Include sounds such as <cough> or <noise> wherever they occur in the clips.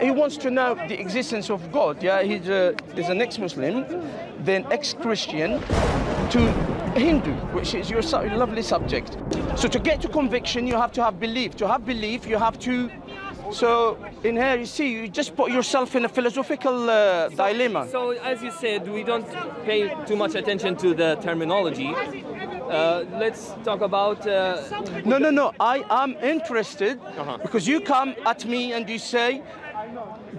He wants to know the existence of God. Yeah, he's a, he's an ex-Muslim, then ex-Christian, to Hindu, which is your su- lovely subject. So to get to conviction, you have to have belief. To have belief, you have to. So in here, you see, you just put yourself in a philosophical uh, dilemma. So as you said, we don't pay too much attention to the terminology. Uh, let's talk about. Uh, No, no, no. I am interested Uh-huh. because you come at me and you say,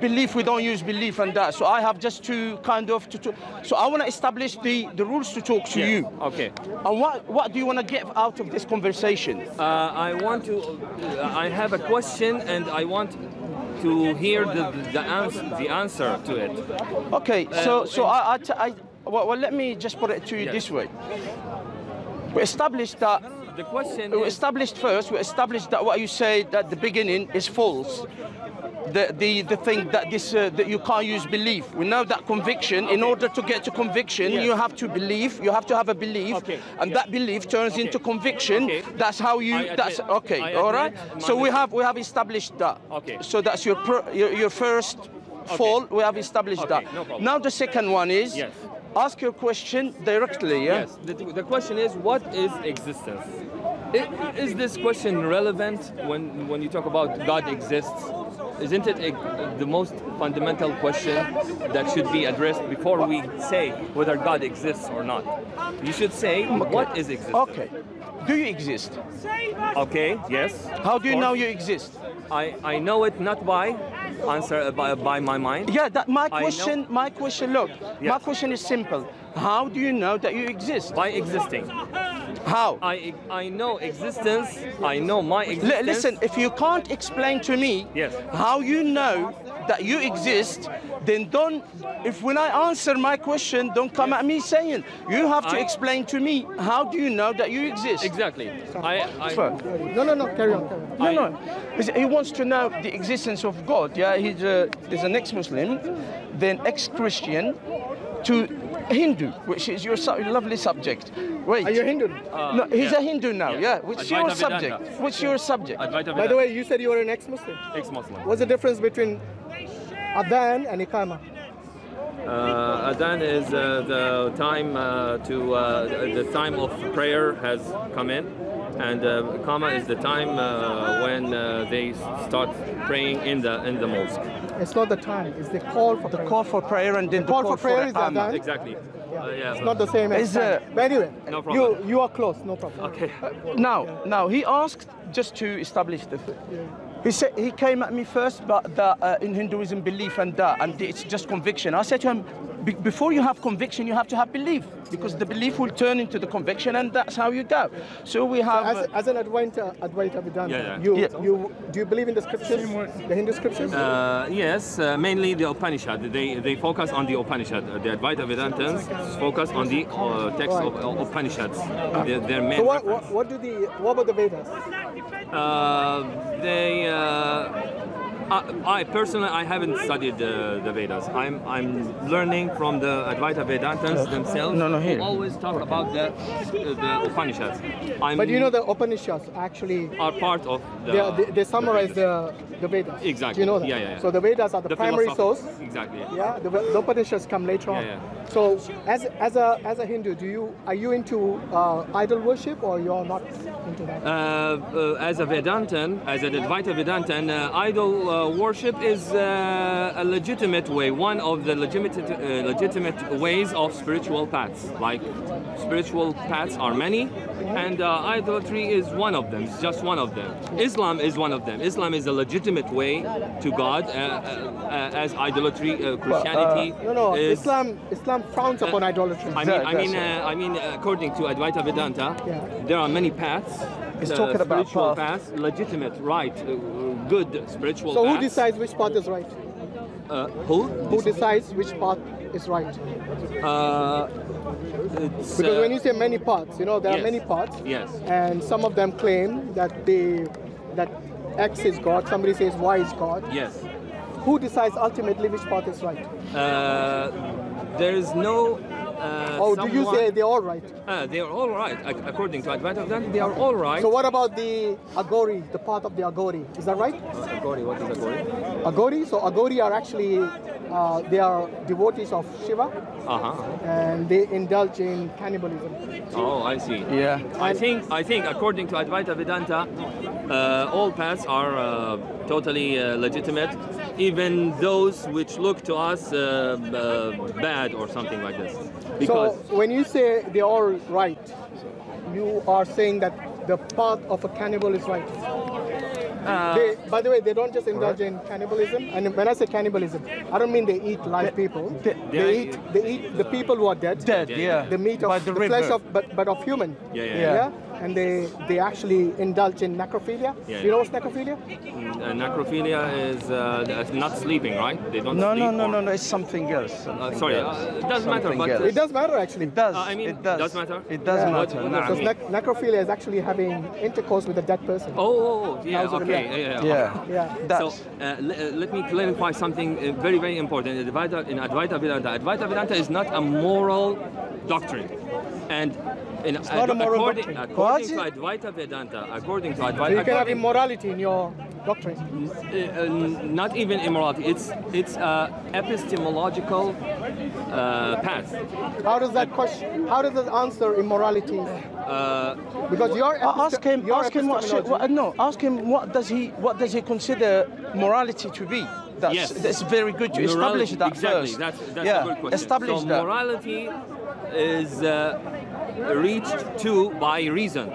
belief, we don't use belief and that. So I have just to kind of to. to so I want to establish the, the rules to talk to yes. you. Okay. And what what do you want to get out of this conversation? Uh, I want to. Uh, I have a question, and I want to hear the the answer the answer to it. Okay. So so I I well, well, let me just put it to you Yes. this way. We established that. The question We is. established first. We established that what you said at the beginning is false. The, the, the thing that this uh, that you can't use belief. We know that conviction. In order to get to conviction, Yes. you have to believe. You have to have a belief, Okay. and Yeah. that belief turns into conviction. Okay. That's how you. I admit- that's okay. I all right. So we have we have established that. Okay. So that's your your, your first fall. We have established Okay, that. no now the second one is. Yes. Ask your question directly. Yeah. Yes. The, the question is, what is existence? Is this question relevant when when you talk about God exists? Isn't it a, the most fundamental question that should be addressed before we say whether God exists or not? You should say, what is existence? Okay. Do you exist? Okay, yes. How do you know you exist? I, I know it not by answer by, by my mind. Yeah, that my question. My question. Look, my question is simple. How do you know that you exist? By existing. How? I I know existence. I know my existence. listen, if you can't explain to me Yes. how you know that you exist, then don't. If when I answer my question, don't come at me saying you have to I- explain to me how do you know that you exist. Exactly. I, I First. No, no, no, carry on. Carry on. No, I- no. He wants to know the existence of God. Yeah, he's, a, he's an ex-Muslim, then ex-Christian, to Hindu, which is your su- lovely subject. Wait. Are you Hindu? Uh, no, he's yeah. a Hindu now. Yeah. Yeah. Which your subject? Vedanta. Which your subject? Advaita By the way, you said you were an ex-Muslim. ex-Muslim. What's the difference between Adhan and Iqama? Uh, Adhan is uh, the time uh, to uh, the time of prayer has come in, and uh, Kama is the time uh, when uh, they start praying in the in the mosque. It's not the time, it's the call for The prayer. call for prayer and then the, call call, for prayer is Iqamah. Adhan. Exactly. Uh, yeah. It's not the same as Is, uh. But anyway, No you, problem. you are close, no problem. Okay. Now, now he asked just to establish the. He said he came at me first, but that uh, in Hinduism belief and that, and it's just conviction. I said to him, "Be- before you have conviction, you have to have belief, because the belief will turn into the conviction, and that's how you go. So we have. As, uh, as an Advaita, Advaita Vedanta, Yeah, yeah. You, Yeah. you do you believe in the scriptures, the Hindu scriptures? Uh, yes, uh, mainly the Upanishad. They they focus on the Upanishad. The Advaita Vedantans focus on the uh, text of uh, Upanishads. Their, their main so what, what, what do the what about the Vedas? Uh, they. Uh, I, I personally, I haven't studied the, the Vedas. I'm I'm learning from the Advaita Vedantans themselves. no, no, here. Who always talk about the the Upanishads. I'm, But you know the Upanishads actually are part of the. they, are- they, they summarize the the Vedas. Exactly. Do you know that? Yeah, yeah, yeah. So the Vedas are the, the primary source. Exactly. Yeah, the, the Upanishads come later on. Yeah, So, as as a as a Hindu, do you are you into uh, idol worship or you're not into that? Uh, uh, as a Vedantin, as an Advaita Vedantan, uh, idol uh, worship is uh, a legitimate way, one of the legitimate, uh, legitimate ways of spiritual paths. Like spiritual paths are many, and uh, idolatry is one of them. It's just one of them. Islam is one of them. Islam is a legitimate way to God, uh, uh, uh, as idolatry, uh, Christianity. no, no. is, Islam Islam frowns upon idolatry. I mean, I mean, uh, I mean, uh, according to Advaita Vedanta, Yeah. there are many paths. He's uh, talking about spiritual path. paths, legitimate, right, uh, good spiritual so who decides which path is right? Uh, who? Who decides which path is right? Uh, Because uh, when you say many paths, you know there yes. are many paths, Yes. and some of them claim that they that X is God. Somebody says Y is God. Yes. Who decides ultimately which path is right? Uh, there is no uh, Or do you say they're all right? Uh, they are all right. According to Advaita Vedanta, they are all right. So what about the Aghori, the part of the Aghori? Is that right? Uh, Aghori, what is Aghori? Aghori. So Aghori are actually uh, they are devotees of Shiva Uh-huh. and they indulge in cannibalism. Oh, I see. Yeah. I think I think according to Advaita Vedanta, uh, all paths are uh, totally uh, legitimate, even those which look to us uh, uh, bad or something like this. Because so when you say they're right, you are saying that the path of a cannibal is right. uh, They, by the way, they don't just indulge in cannibalism. And when I say cannibalism, I don't mean they eat live people. they- They, they- eat they eat the people who are dead. Dead, Yeah, yeah. The meat By of the the, flesh of but, but of human. yeah, yeah, Yeah. Yeah and they, they actually indulge in necrophilia. Yeah, you know what's necrophilia? Mm, uh, necrophilia is uh, not sleeping, right? They don't no, sleep. No, no, no, no, it's something else. Uh, something sorry, else. Uh, it does something matter. It does matter, actually. It does. Uh, I mean, it does. does matter? It does yeah. matter. Because ne necrophilia is actually having intercourse with a dead person. Oh, oh, oh yeah, okay. Yeah, yeah. yeah. <laughs> yeah. So let me clarify something very, very important. In Advaita, in Advaita Vedanta, Advaita Vedanta is not a moral doctrine. And in, it's not a moral according, doctrine. according to Advaita Vedanta, according to So Advaita, you can have immorality in your doctrine. uh, uh, not even immorality. It's it's a epistemological uh, path. How does that question? How does that answer immorality? Uh, Because your Uh, ask him. your Ask him what. Should, what no. Ask him what does he what does he consider morality to be? That's Yes. that's very good to establish that exactly. first. That's that's yeah. a good question. Establish so that. morality is uh, reached to by reason,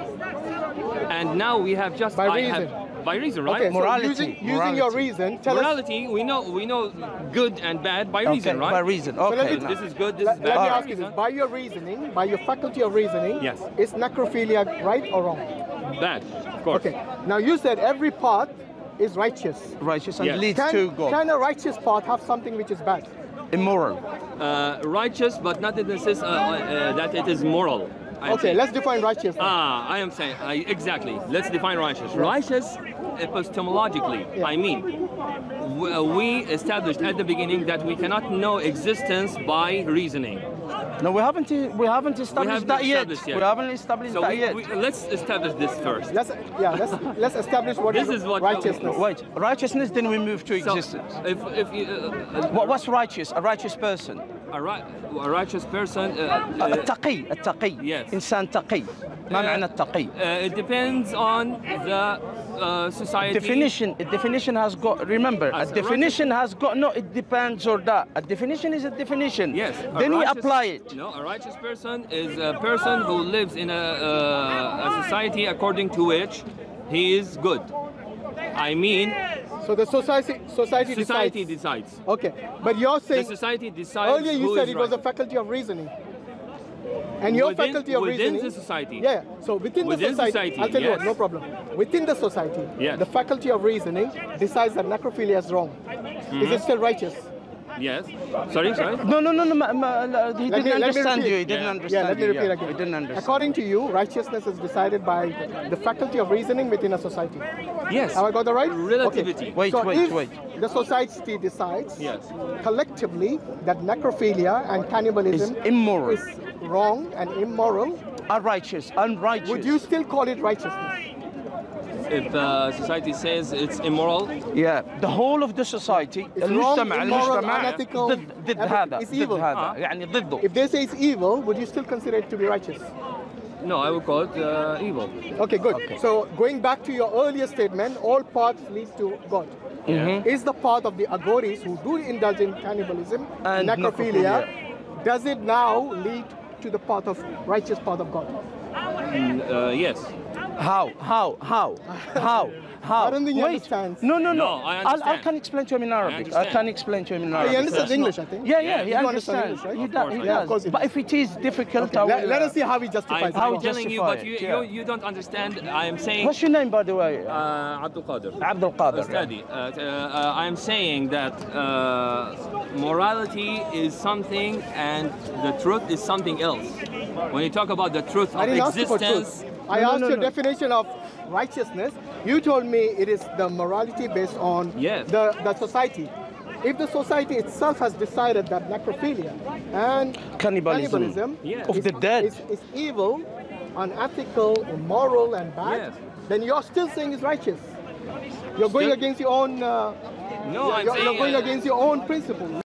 and now we have just By I reason. Have, by reason, right? Okay, so Morality, using, using your reason, tell us. morality, we know we know good and bad by reason, right? By reason. let Okay. me- This is good. This Let, is let me by ask you this: by your reasoning, by your faculty of reasoning, Yes. is necrophilia right or wrong? Bad, of course. Okay. Now you said every path is righteous. righteous and Yes. leads Can, to God. can a righteous path have something which is bad? Immoral. Uh, righteous, but not in the sense uh, uh, that it is moral. I Okay, let's define righteous. Ah, I am saying I, exactly. Let's define righteous. Righteous, epistemologically, Yeah. I mean, uh, we established at the beginning that we cannot know existence by reasoning. No, we haven't. We haven't established haven't that yet. established yet. We haven't established So that we, yet. we, let's establish this first. Let's yeah, let's let's establish what This is what- righteousness. Wait, righteousness. Then we move to So, existence. if, if you, uh, What, what's righteous? A righteous person. a, ri- a righteous person, uh, uh, التقي التقي Yes. إنسان تقي ما Uh, معنى التقي uh, it depends on the uh, society. definition a definition has got remember a As a definition has got no it depends or that a definition is a definition Yes. a then we apply it No, a righteous person is a person who lives in a, uh, a society according to which he is good. I mean, So the society society, society decides. decides. Okay, but you're saying The saying society decides. earlier you who said is it was a faculty of reasoning. And your Within- faculty of within reasoning the society. Yeah, so within, Within the society, society, I'll tell you what, no problem. Within the society, Yes. the faculty of reasoning decides that necrophilia is wrong. Mm-hmm. Is it still righteous? Yes. Sorry, sorry. no no no no ma, ma, la- he Let didn't me understand you he didn't Yeah. understand Yeah, let me you, repeat yeah. again. he didn't understand According to you, righteousness is decided by the faculty of reasoning within a society. Yes. Have I got that right? Relativity. Okay. Wait, so wait, if wait. The society decides Yes. collectively that necrophilia and cannibalism Is immoral. is wrong and immoral are righteous, unrighteous. Would you still call it righteousness? If uh, society says it's immoral, yeah, the whole of the society, it's المجتمع ضد ضد It's evil. Ah. If they say it's evil, would you still consider it to be righteous? No, I would call it uh, evil. Okay, good. Okay. So going back to your earlier statement, all paths lead to God. Mm -hmm. Is the path of the Aghoris who do indulge in cannibalism, and necrophilia, necrophilia, does it now lead to the path of righteous path of God? Uh, yes. How? How? How? How? <laughs> How? I don't think he Wait. understands. No, no, no. No, I I'll- I can explain to him in Arabic. I, understand. can explain to him in Arabic. he understands That's English, not- I think. Yeah, yeah, Yeah, he you understand understands. English, right? He, Of does, course he I do. does. Of course he But if it is difficult, I will, let, let uh, us see how he justifies I'm, it. How I'm telling you, justify but you, it, yeah. you, you don't understand. I am saying. What's your name, by the way? Uh, Abdul Qadir. Abdul Qadir. Study. Uh, uh, uh, I'm saying that uh, morality is something and the truth is something else. When you talk about the truth I of didn't ask you for existence, truth. I No, no, asked no, your no. definition of righteousness. You told me it is the morality based on Yes. the, the society. if the society itself has decided that necrophilia and Cannibalism. Yeah. Of is, the dead. is, is evil, unethical, immoral, and bad, Yes. then you're still saying it's righteous. You're going Still- against your own. Uh, No, I'm you're, saying you're going uh, against your own principles.